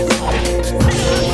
Oh,